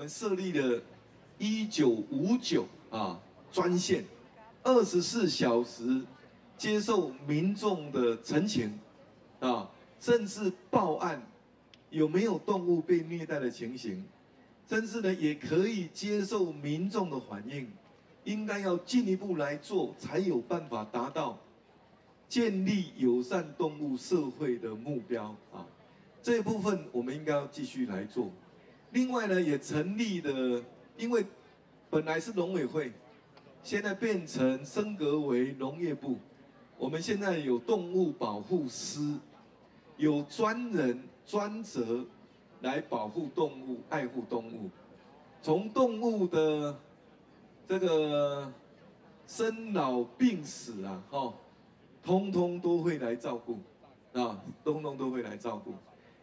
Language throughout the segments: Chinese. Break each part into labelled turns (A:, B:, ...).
A: 我们设立了一九五九啊专线，二十四小时接受民众的陈情啊，甚至报案有没有动物被虐待的情形，甚至呢也可以接受民众的反应，应该要进一步来做，才有办法达到建立友善动物社会的目标啊。这部分我们应该要继续来做。另外呢，也成立了，因为本来是农委会，现在变成升格为农业部。我们现在有动物保护师，有专人专责来保护动物、爱护动物，从动物的这个生老病死啊，哈，通通都会来照顾，啊，通通都会来照顾。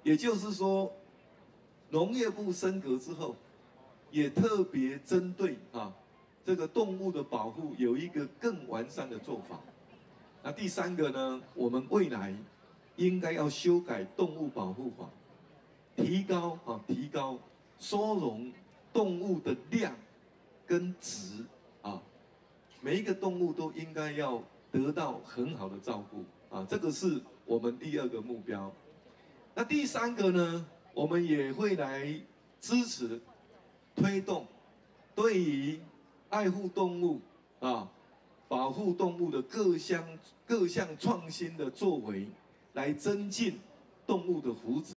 A: 也就是说。农业部升格之后，也特别针对啊这个动物的保护有一个更完善的做法。那第三个呢，我们未来应该要修改动物保护法，提高啊提高收容动物的量跟值啊，每一个动物都应该要得到很好的照顾啊，这个是我们第二个目标。那第三个呢？我们也会来支持、推动，对于爱护动物啊、保护动物的各项各项创新的作为，来增进动物的福祉。